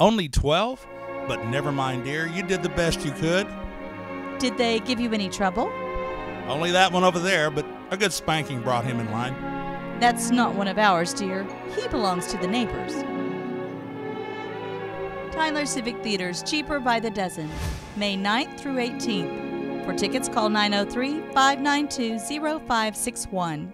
Only 12? But never mind, dear. You did the best you could. Did they give you any trouble? Only that one over there, but a good spanking brought him in line. That's not one of ours, dear. He belongs to the neighbors. Tyler Civic Theaters, cheaper by the dozen. May 9th through 18th. For tickets, call 903 592 0561.